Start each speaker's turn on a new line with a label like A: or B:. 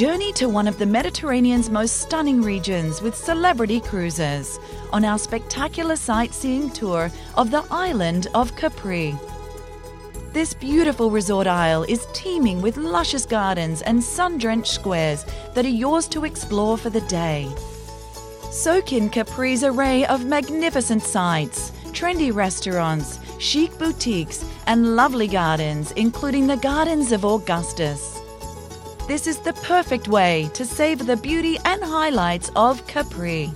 A: Journey to one of the Mediterranean's most stunning regions with celebrity cruises on our spectacular sightseeing tour of the island of Capri. This beautiful resort isle is teeming with luscious gardens and sun drenched squares that are yours to explore for the day. Soak in Capri's array of magnificent sights, trendy restaurants, chic boutiques, and lovely gardens, including the Gardens of Augustus this is the perfect way to savor the beauty and highlights of Capri.